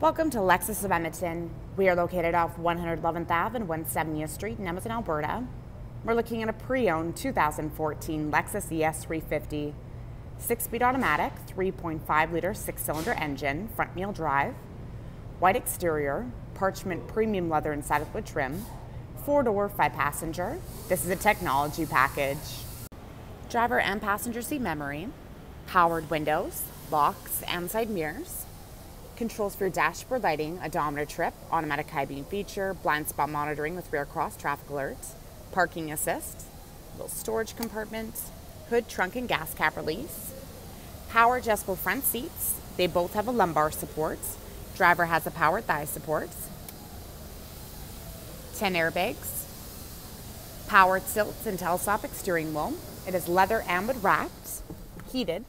Welcome to Lexus of Edmonton. We are located off 111th Ave and 170th Street in Edmonton, Alberta. We're looking at a pre-owned 2014 Lexus ES350. Six-speed automatic, 3.5 liter six-cylinder engine, front-wheel drive, white exterior, parchment premium leather and saddlewood trim, four-door, five-passenger. This is a technology package. Driver and passenger seat memory, powered windows, locks, and side mirrors, controls for dashboard lighting, odometer trip, automatic high beam feature, blind spot monitoring with rear cross traffic alerts, parking assist, little storage compartment, hood, trunk, and gas cap release, power adjustable front seats. They both have a lumbar support. Driver has a power thigh support. 10 airbags, power tilts and telescopic steering wheel. It is leather and wood wrapped, heated.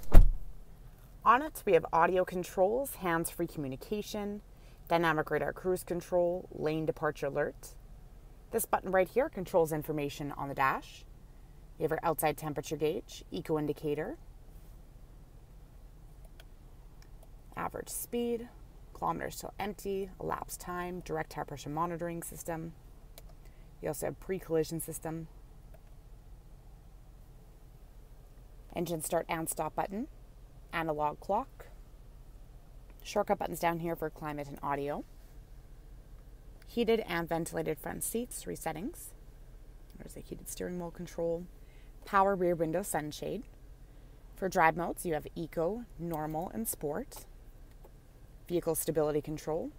On it, we have audio controls, hands free communication, dynamic radar cruise control, lane departure alert. This button right here controls information on the dash. You have our outside temperature gauge, eco indicator, average speed, kilometers till empty, elapsed time, direct tire pressure monitoring system. You also have pre collision system, engine start and stop button, analog clock, shortcut buttons down here for climate and audio, heated and ventilated front seats, three settings. There's a heated steering wheel control, power rear window sunshade. For drive modes, you have Eco, Normal, and Sport. Vehicle stability control,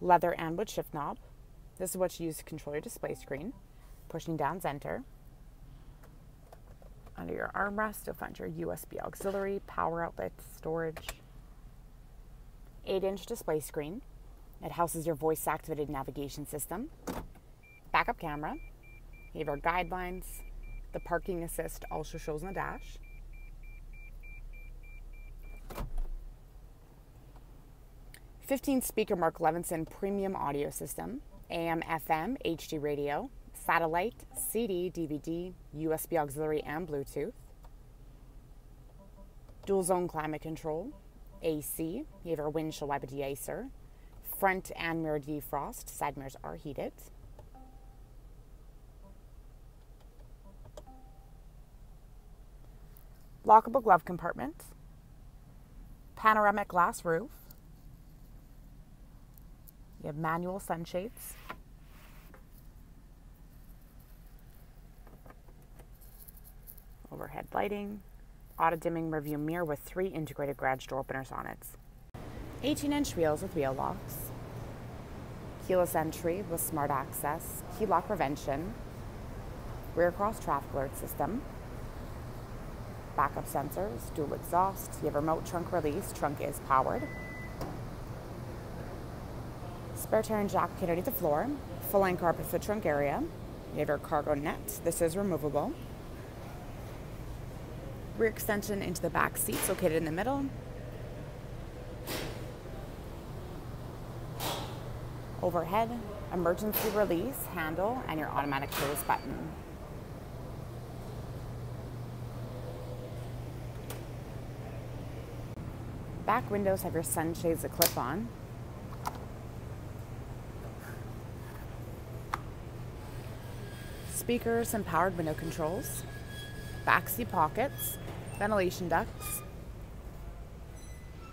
leather and wood shift knob. This is what you use to control your display screen. Pushing down enter. Under your armrest, you'll find your USB auxiliary, power outlet, storage, 8 inch display screen. It houses your voice activated navigation system, backup camera. You have our guidelines. The parking assist also shows on the dash. Fifteen speaker Mark Levinson premium audio system, AM, FM, HD radio, satellite, CD, DVD, USB auxiliary, and Bluetooth. Dual zone climate control, AC, you have our windshield wiper deicer, front and mirror defrost, side mirrors are heated. Lockable glove compartment, panoramic glass roof, you have manual sunshades, overhead lighting, auto dimming review mirror with three integrated garage door openers on it, 18 inch wheels with wheel locks, keyless entry with smart access, key lock prevention, rear cross traffic alert system, backup sensors, dual exhaust, you have remote trunk release, trunk is powered, spare tire and jack underneath the floor, full line carpet foot trunk area, you have your cargo net, this is removable, rear extension into the back seats located in the middle. Overhead, emergency release handle, and your automatic close button. Back windows have your sunshades that clip on. Speakers and powered window controls. Backseat pockets ventilation ducts,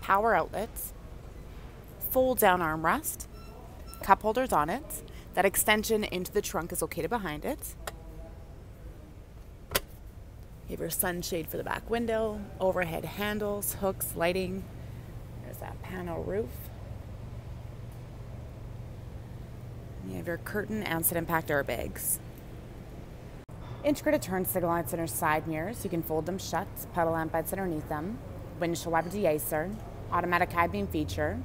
power outlets, fold down armrest, cup holders on it. That extension into the trunk is located behind it. You have your sunshade for the back window, overhead handles, hooks, lighting. There's that panel roof. You have your curtain and set impact airbags. Integrated turn signal lights under side mirrors. You can fold them shut. Puddle lamp lights underneath them. Windshield wiper deicer. Automatic high beam feature.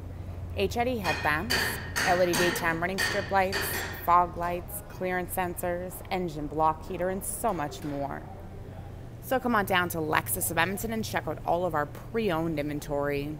HID headlamps. LED daytime running strip lights. Fog lights. Clearance sensors. Engine block heater and so much more. So come on down to Lexus of Edmonton and check out all of our pre-owned inventory.